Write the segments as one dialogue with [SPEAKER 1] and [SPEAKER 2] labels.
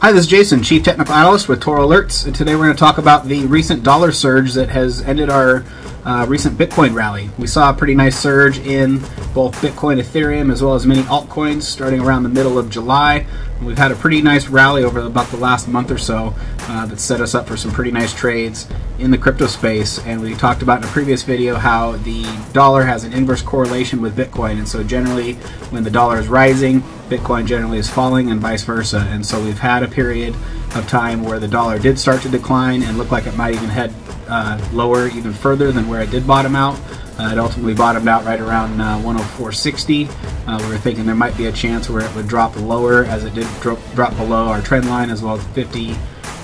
[SPEAKER 1] Hi, this is Jason, Chief Technical Analyst with Toro Alerts, and today we're going to talk about the recent dollar surge that has ended our uh, recent Bitcoin rally. We saw a pretty nice surge in both Bitcoin, Ethereum, as well as many altcoins starting around the middle of July. We've had a pretty nice rally over about the last month or so uh, that set us up for some pretty nice trades in the crypto space. And we talked about in a previous video how the dollar has an inverse correlation with Bitcoin. And so generally, when the dollar is rising, Bitcoin generally is falling and vice versa. And so we've had a period of time where the dollar did start to decline and looked like it might even head uh, lower even further than where it did bottom out. Uh, it ultimately bottomed out right around uh, 104.60. Uh, we were thinking there might be a chance where it would drop lower as it did drop, drop below our trend line as well as 50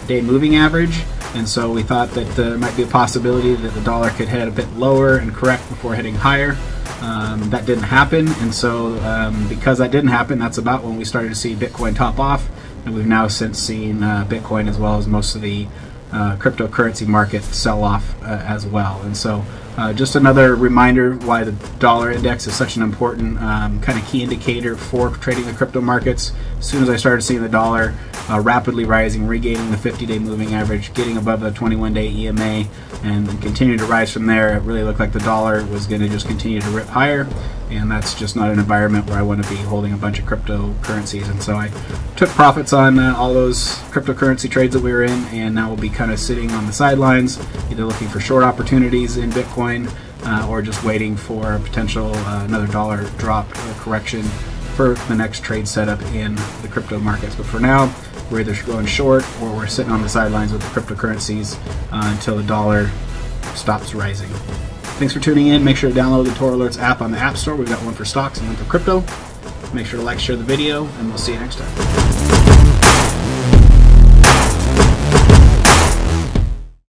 [SPEAKER 1] day moving average. And so we thought that there might be a possibility that the dollar could head a bit lower and correct before heading higher. Um, that didn't happen, and so um, because that didn't happen, that's about when we started to see Bitcoin top off, and we've now since seen uh, Bitcoin as well as most of the uh, cryptocurrency market sell off uh, as well. And so, uh, just another reminder why the dollar index is such an important um, kind of key indicator for trading the crypto markets. As soon as I started seeing the dollar uh, rapidly rising, regaining the 50 day moving average, getting above the 21 day EMA, and then continuing to rise from there, it really looked like the dollar was going to just continue to rip higher and that's just not an environment where I want to be holding a bunch of cryptocurrencies. And so I took profits on uh, all those cryptocurrency trades that we were in, and now we'll be kind of sitting on the sidelines, either looking for short opportunities in Bitcoin uh, or just waiting for a potential uh, another dollar drop or correction for the next trade setup in the crypto markets. But for now, we're either going short or we're sitting on the sidelines with the cryptocurrencies uh, until the dollar stops rising. Thanks for tuning in. Make sure to download the Toro Alerts app on the App Store. We've got one for stocks and one for crypto. Make sure to like, share the video, and we'll see you next time.